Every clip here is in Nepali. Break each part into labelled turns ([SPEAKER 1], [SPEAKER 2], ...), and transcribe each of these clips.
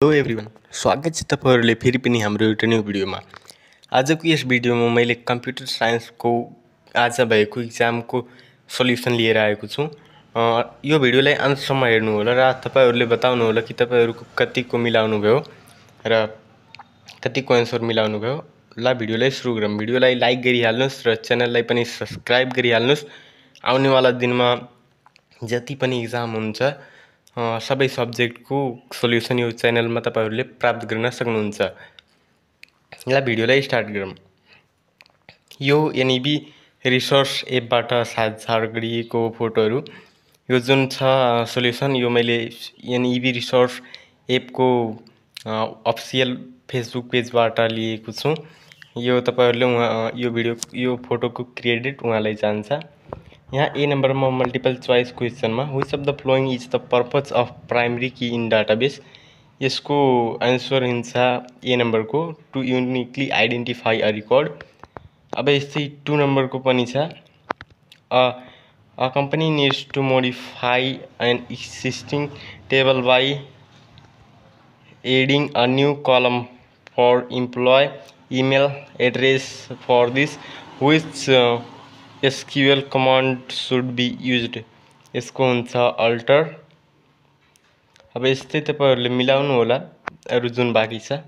[SPEAKER 1] हेलो एभ्रिवान स्वागत छ तपाईँहरूले फेरि पनि हाम्रो एउटा न्यू भिडियोमा आजको यस भिडियोमा मैले कम्प्युटर साइन्सको आज भएको इक्जामको सल्युसन लिएर आएको छु। यो भिडियोलाई अन्तसम्म हेर्नु होला र तपाईँहरूले बताउनु होला कि तपाईँहरूको कतिको मिलाउनु भयो र कतिको एन्सर मिलाउनु भयो। ल भिडियोलाई सुरु गरौँ। भिडियोलाई लाइक गरिहाल्नुहोस् र च्यानललाई पनि सब्सक्राइब गरिहाल्नुहोस्। आउनेवाला दिनमा जति पनि इक्जाम हुन्छ सबै सब्जेक्टको सल्युसन यो च्यानलमा तपाईँहरूले प्राप्त गर्न सक्नुहुन्छ। ल भिडियोलाई स्टार्ट गरौँ। यो एनइबी रिसोर्स एपबाट साझा गरिएको फोटोहरू। यो जुन छ सल्युसन यो मैले एनइबी रिसोर्स एपको अफिसियल फेसबुक पेजबाट लिएको छु। यो तपाईँहरूले उहाँ यो भिडियो यो फोटोको क्रेडिट उहाँलाई जान्छ। यहाँ ए नम्बरमा multiple choice क्वेसनमा which of the following is the purpose of primary key in database यसको एन्सर हुन्छ ए नम्बरको two uniquely identify a record अब यस्तै टु नम्बरको पनि छ। A company needs to modify an existing table by adding a new column for employee email address for this which SQL command should be used यसको हुन्छ अल्टर। अब यस्तै तपाईँहरूले मिलाउनु होला अरू जुन बाँकी छ।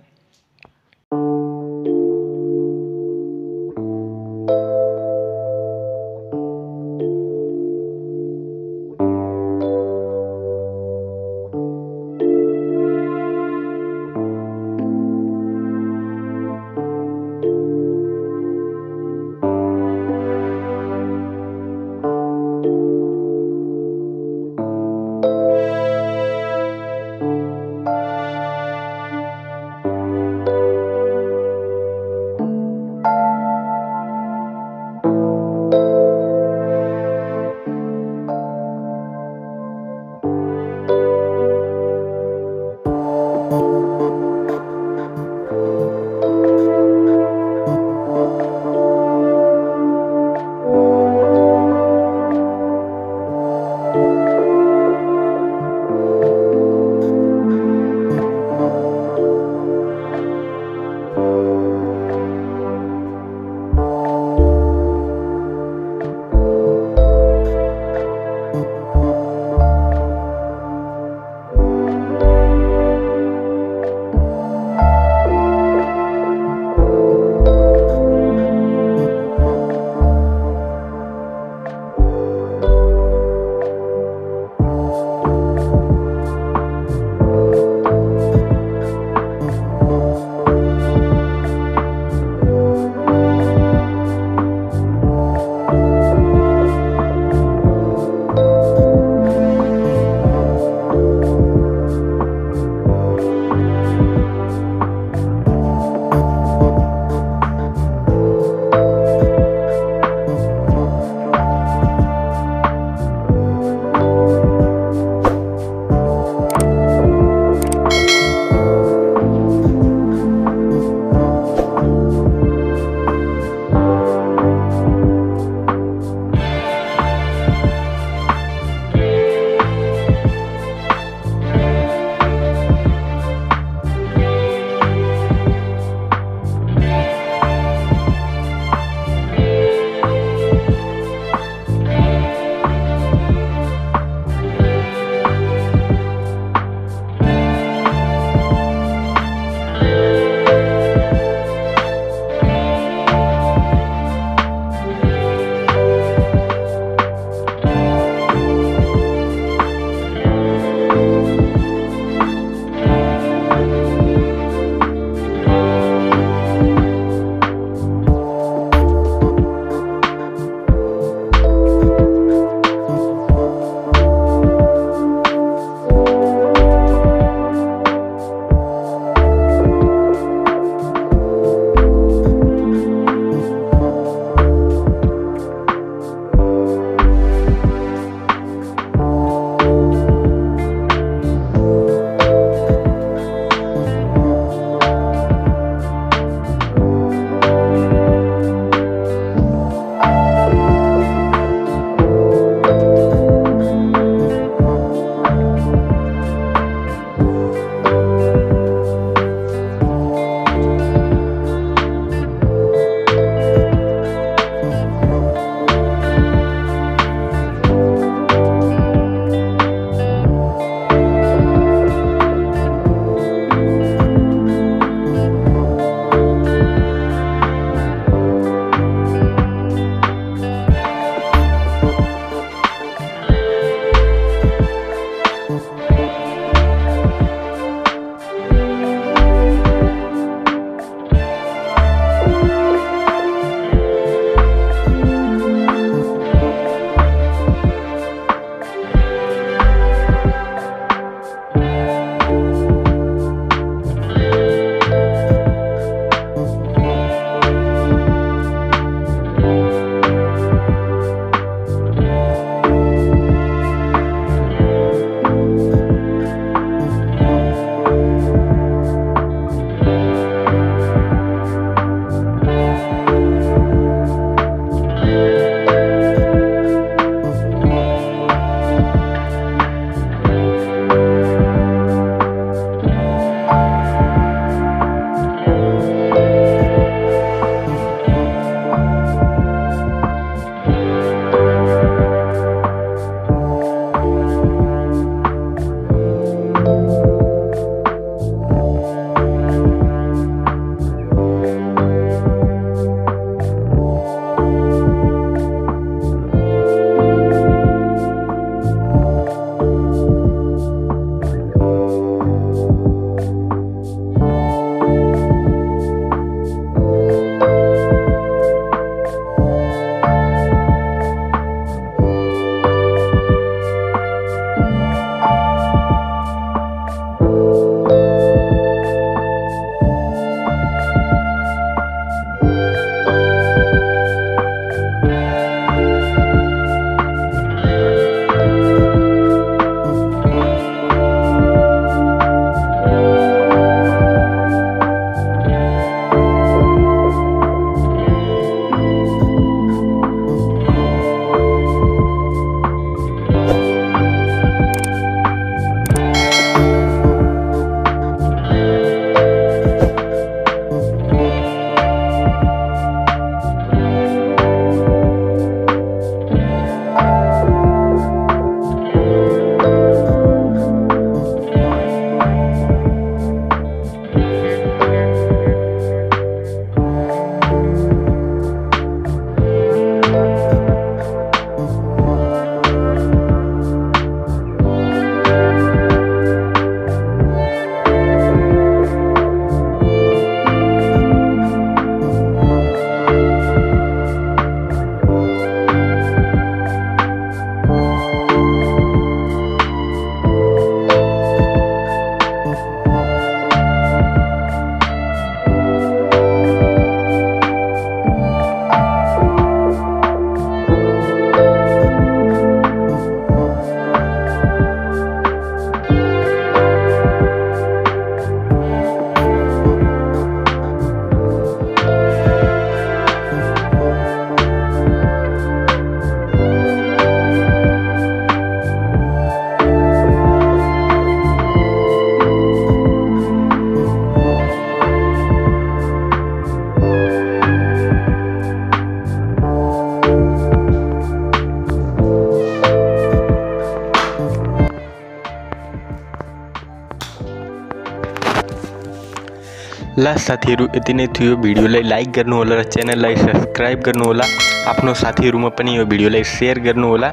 [SPEAKER 1] ल साथीहरू यति नै थियो भिडियोलाई लाइक गर्नुहोला र च्यानललाई सब्सक्राइब गर्नुहोला। आफ्नो साथीहरूमा पनि यो भिडियोलाई सेयर गर्नुहोला।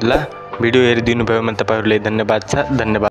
[SPEAKER 1] ल भिडियो हेरिदिनु भयोमा तपाईँहरूलाई धन्यवाद छ। धन्यवाद।